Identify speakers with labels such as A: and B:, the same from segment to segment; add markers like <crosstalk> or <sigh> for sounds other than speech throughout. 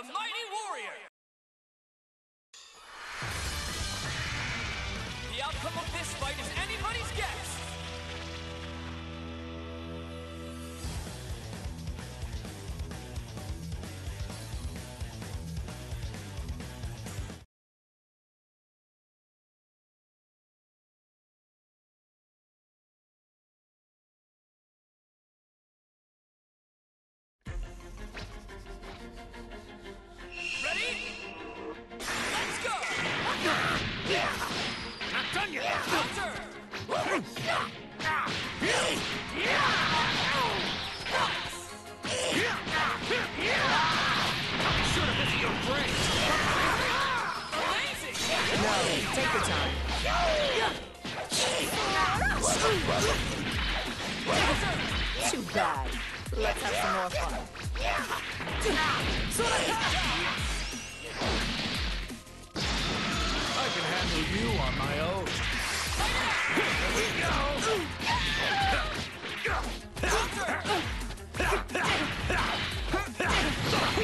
A: a mighty warrior.
B: Take your time. Too bad. Let's have some more fun.
C: I can handle you on my own.
B: Not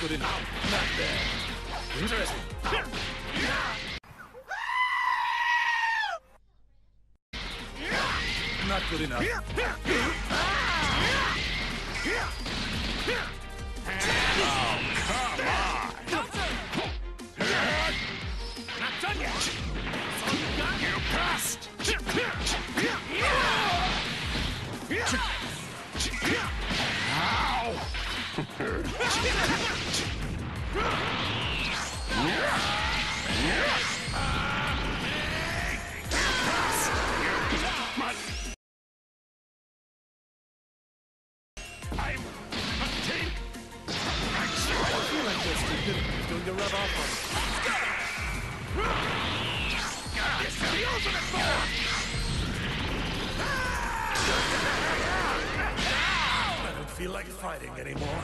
C: good enough. Not bad. Interesting. Not good enough. Is going to rub off on me. It's the ultimate form! I don't feel like fighting anymore.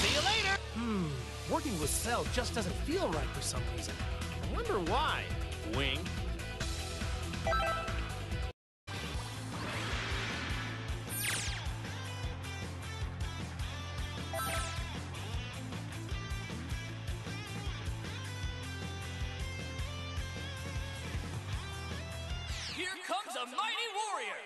A: See you later!
D: Hmm, working with Cell just doesn't feel right for some reason. I wonder why. Wing.
A: A mighty warrior!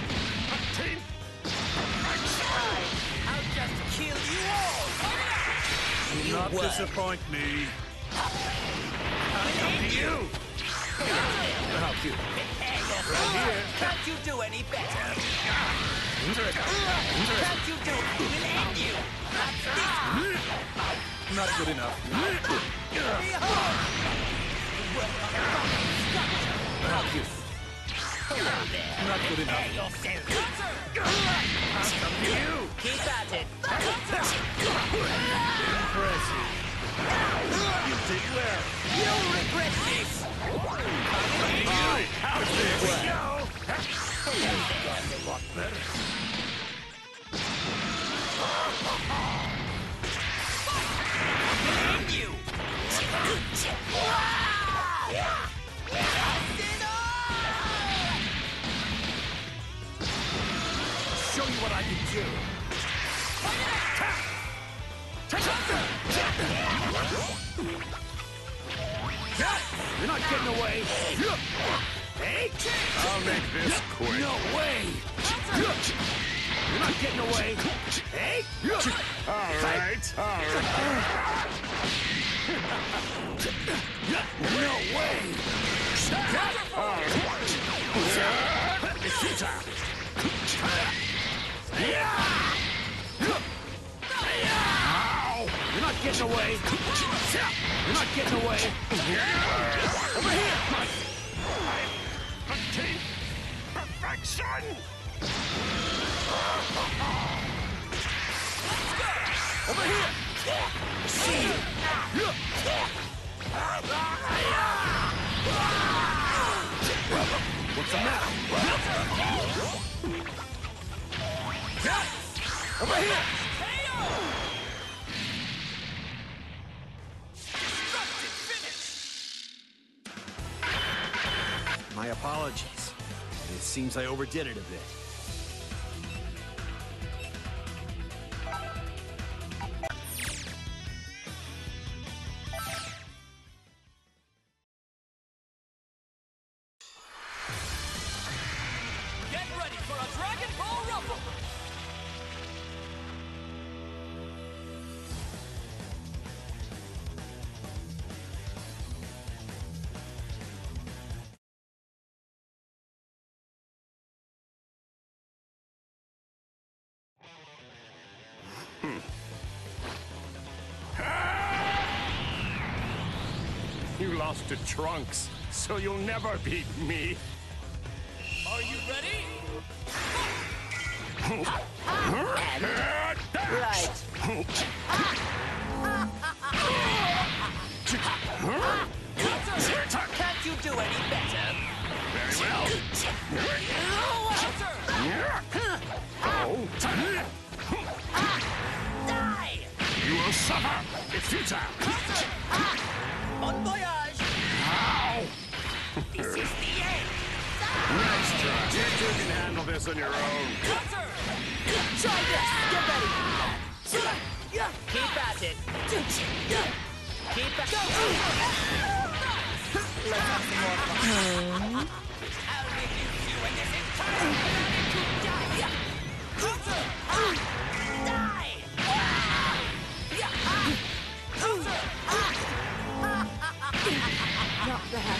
C: not disappoint me. Come to you. How cute.
A: Can't you do any better? Can't you do it? We'll end you!
C: Not good enough. How cute. Not good enough. I'll come to you.
A: Keep at it!
C: Impressive. You did well.
A: You'll regret this!
C: Oh, how's this? A lot better.
E: All right, all right.
C: No way! It's futile. You're not away. You're not getting away. Over here!
E: Attain perfection!
C: What's the matter? My apologies. It seems I overdid it a bit.
E: You lost to Trunks, so you'll never beat me.
A: Are you ready?
B: Right.
A: Can't you do any better?
E: Very well. Oh,
A: Die!
E: you will suffer. It's futile.
A: Bon voyage!
E: You two can handle this on your own.
A: Cutter!
B: Try this. Get ready.
A: Keep at it! Keep at
B: Let's have
A: you and this entire! Die!
B: Not bad.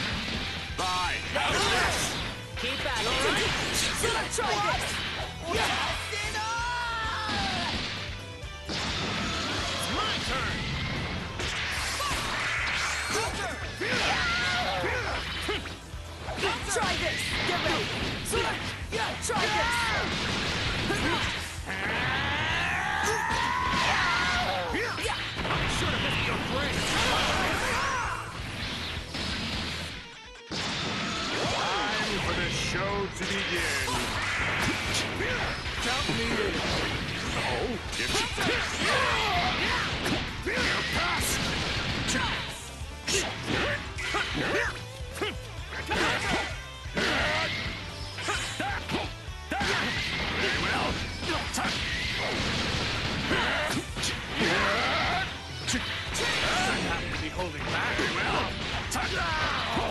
E: Bye.
A: Keep at it!
B: Try this.
E: My begin.
C: Count me in.
E: Oh, it's... You pass.
C: Holding back.
E: Well.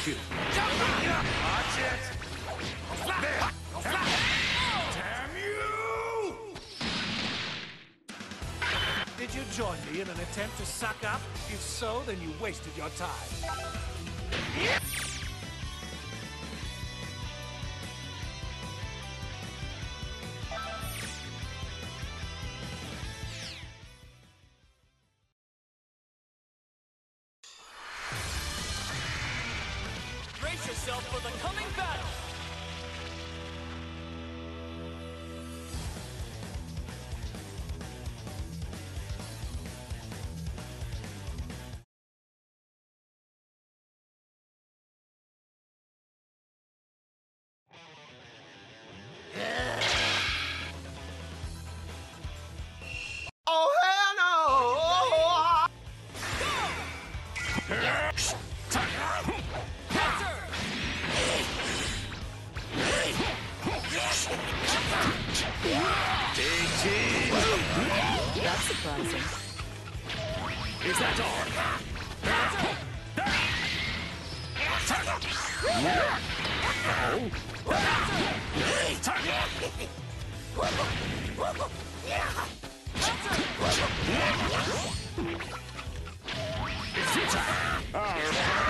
F: Watch it! Damn you!
D: Did you join me in an attempt to suck up? If so, then you wasted your time.
A: For the coming
C: surprising.
F: Is that all?
C: I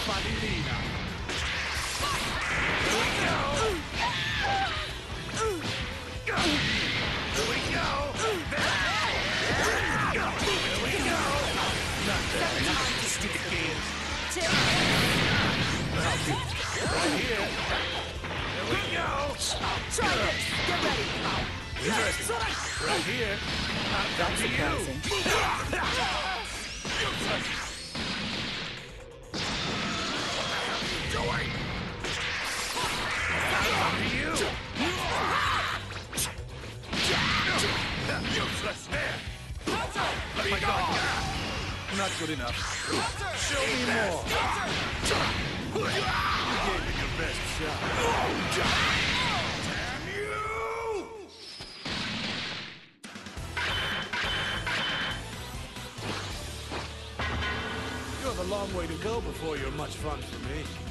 F: Over here! Useless!
G: You're not getting away. What's the matter?
C: That's surprising.
A: Get ready!
G: No.
D: Give me Fadilina.
G: Stupid game.
A: Try this! <laughs> Get ready!
D: Right here.
C: That's surprising.
F: Useless! Let me go!
G: Not good enough.
F: Show me more! You gave it your best shot. Damn you!
D: You have a long way to go before you're much fun for me.